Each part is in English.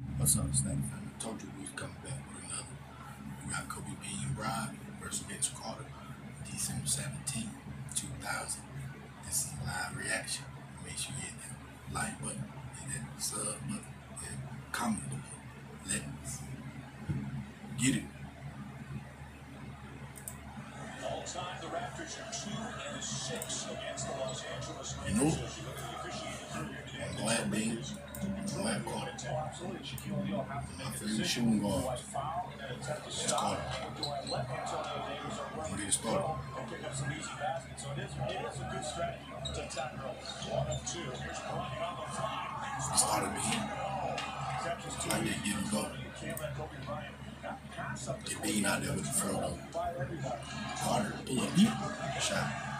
What's up, family? I told you we was coming back with another. We got Kobe Bean Bryant versus Vince Carter, December 17, 2000. This is a live reaction. Make sure you hit that like button, hit that sub button, and comment below. Let's get it. All time, the Raptors are two and six against the Los Angeles You know, Lakers. You look at the officiating crew here today, I'm glad Bean, have to My make a favorite shooting I guard. It's I? So it it the fly. It started. Exceptions to Like get Bryant not pass up Get Bean out there with the throw. Carter, pull up. Shot.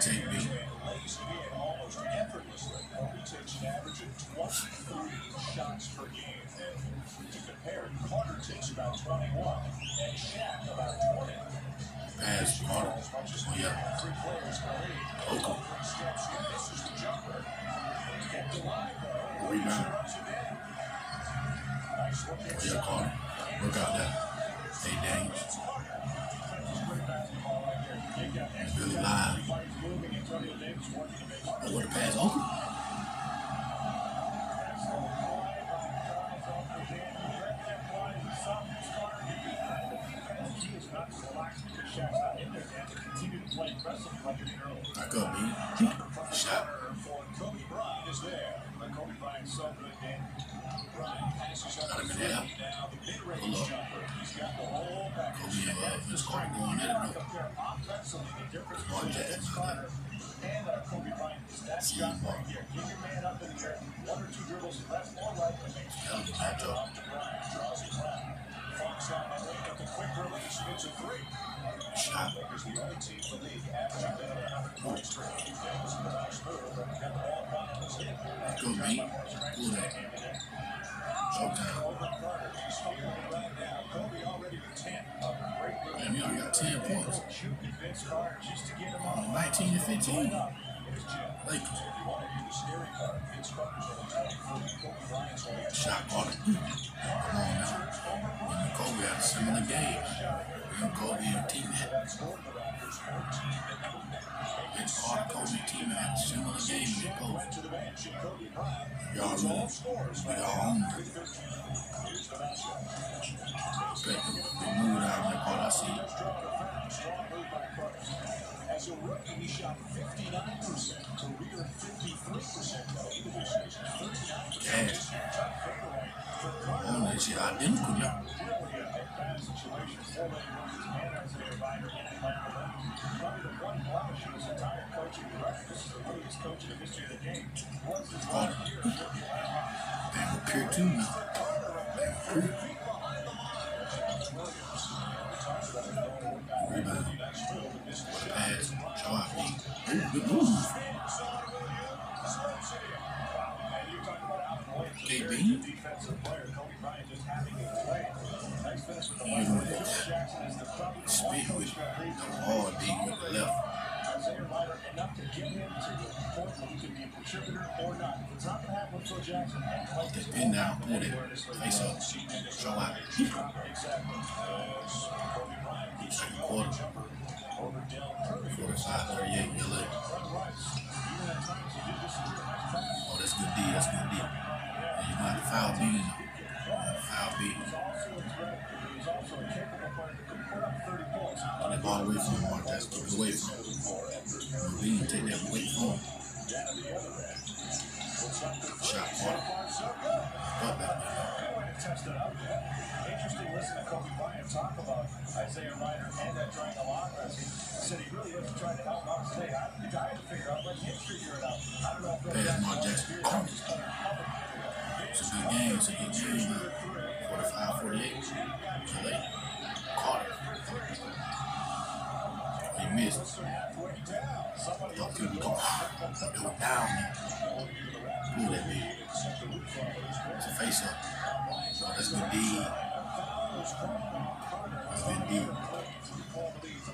Take, hands B. and lays it in almost effortlessly. Kobe takes an average of 23 shots per game. And to compare, Carter takes about 21 and Shaq about 20. In the air, one or two dribbles left or right, and make Hell it on the way with the quick release. It's a three. Shot. Lakers the only team in the league averaging better than 100 points per game. Davis with a nice move. Got the ball back on his hip. Go, B. Pull that. Showtime. Over Carter. He's feeling it right now. Kobe already with 10. Man, we only got 10 points. on. 19 to 15. Here's Jim. Lakers. If you want to do the scary card, Vince Carter's going to tell you Kobe Bryant's going to Shot Carter. Come on now. Him and Kobe had a similar game. And Kobe and teammate. Scored the Raptors 14. Vince Carter, Kobe teammate had similar game to the Kobe. Y'all right all now. own 313. it. Here's the. The, the mood out that part I see. As a rookie, he shot 59%, career 53%, though. He was 39%. Gas. This year, tough fadeaway for Carter. On that shit identical now. Really a bad situation. Four lane rookies and Isaiah Rider in Atlanta. Probably the one blemish in his entire coaching career. This is the greatest coach in the history of the game. Was Damn, with Pure too now. Damn, Pure. Rebound. Pass. Show out, B. Ooh, good move. And you talk about Alvin Williams, a Okay, very B. good defensive player. Kobe Bryant just having his way. Nice finish with the Yeah, left. with the the hard D with the left. Isaiah Rider enough to get him to the point where he can be a contributor or not. If it's not going to happen Phil Jackson and Clay, That pin down, pull that face up. Show out. Exactly. Second quarter. 45, 38, LA. Oh, that's good D. That's good D. And you got to foul B. You got to foul B. He's also a capable player that put up 30 points. Get that ball away from him, Mark. That's keep it away from Isaiah Rider and that triangle offense. He said he really wasn't trying to help out today. I, the guy had to figure out, him figure it out. I don't know if Pass Mark Jackson Jackson. will experience it. It's a good game. It's a good game, man. 45, 48. LA. Carter. He missed. Thought he would go. Thought they were down. Pull that big. It's a face up. Oh, that's good D. That's good D. point lead for the Lakers, 55-52. Again, space given by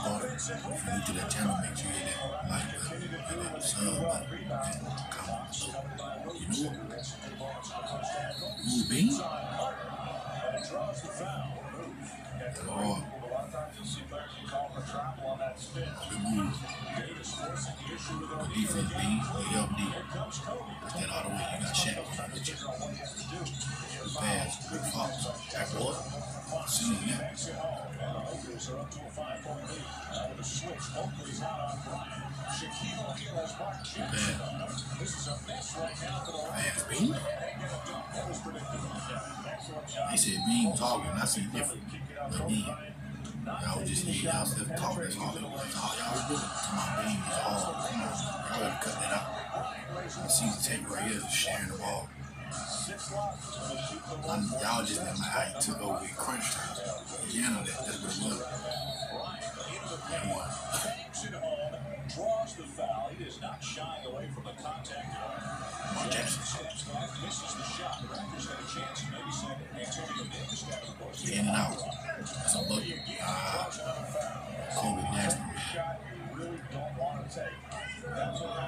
Carter. If you're new to that channel, make sure you hit that like button, that sub button, and comment. You know what? The. Oh, you on that defense. Bean. Good help, Kobe. Put that all the way. You got Shaq you. Good pass. Good fox. Backboard. See you now. Pass. They said Bean talking. I see different. But y'all just hear y'all stuff talk. That's all it was. All y'all was doing. To my was all. Come on. Y'all gotta cut that out. I see the tape right here sharing the ball. Y'all just didn't like how he took over in crunch time. I know that. That's what it was. And one. Banks it home. Draws the foul. He is not shying away from the contact. Mark Jackson. Steps back, misses the shot. Raptors had a chance to maybe send Antonio Davis down the court. In and out. That's a bucket. Ah, Kobe nasty, shot you really don't want to take. That's what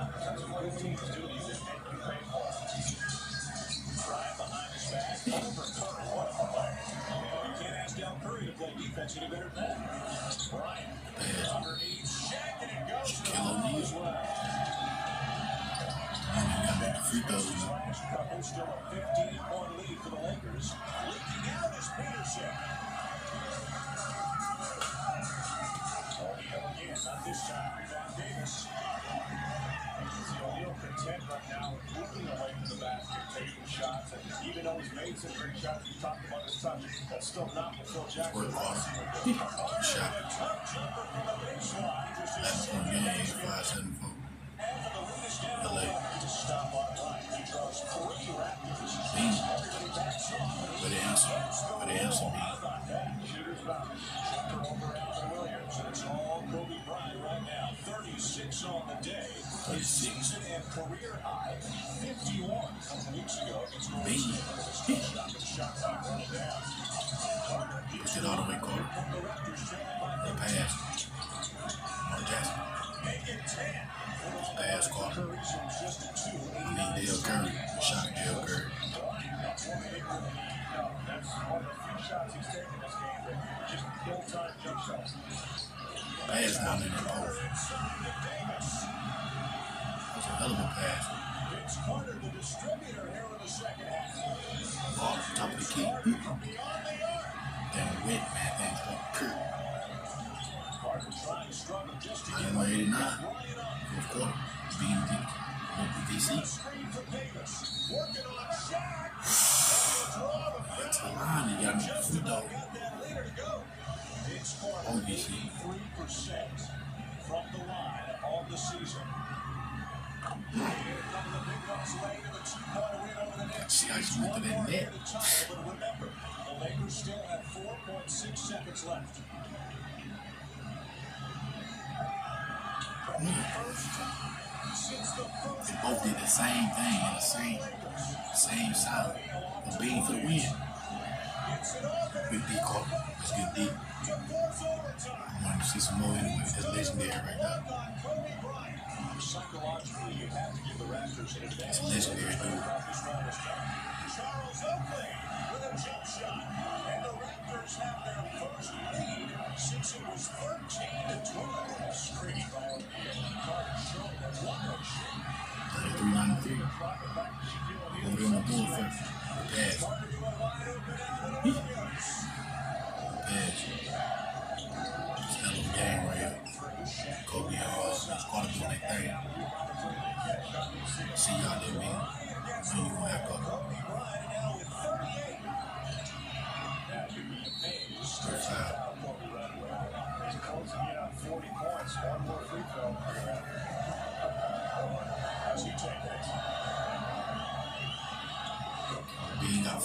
is down. LA. To stop on line. He draws three Raptors. Bean. Everybody backs off. Where the answer? Where answer be? Shooters bounce. Jumper over Alvin Williams, and it's all Kobe Bryant right now. 36 on the day. His season and career high, 51 a couple weeks ago against Golden Bean. State. Shot the shot clock running down. Carter Push it all the way, Carter. the Raptors trailing by The pass. Mark Jackson. Make it 10. Pass, Carter. Curry's in just a two. I need Dell Curry. Shot Dell Curry. No, that's one of the few shots he's taken this game that just ill-timed jump shots. Pass down in the post. That's a hell of a pass. It's Carter, the distributor here in the second half. Ball top of the key. Beyond the arc. Damn wet, man. Things like Kurt. Trying to struggle just to I am 89. Bryant up. Fourth quarter. Being. Screen for Davis. Working on Shaq. That's the line. You got me the free throw. Got that leader to go. It's Carter. On VC. 83% from the line on the season. See how she went to that still have 4.6 seconds left. They both did the same thing in the same same sound. The being for the win. Big D call. Let's get deep. to force overtime. I want to see some more anyway. That's legendary right now. Psychologically, you have to give the Raptors an advantage. It's legendary, dude. Charles Oakley with a jump shot. And the Raptors have their first lead since it was 13 to 12. Screen by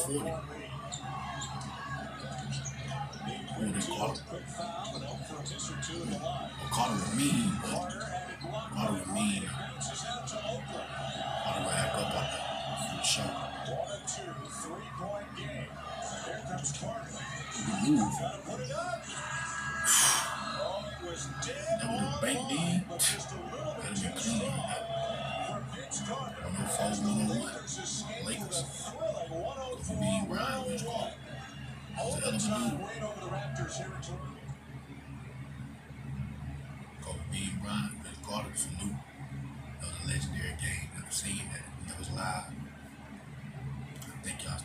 recording. When they caught, they caught him with me, but caught him with me. Caught him back up on the, on the show. We move. That was a bank deed. That was a Phillips move. Kobe Bryant, Vince Carter, Snoop. That was a legendary game. I've seen that. That was live. Thank y'all